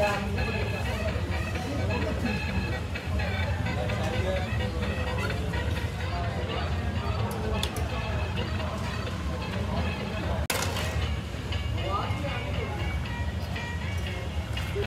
Yeah.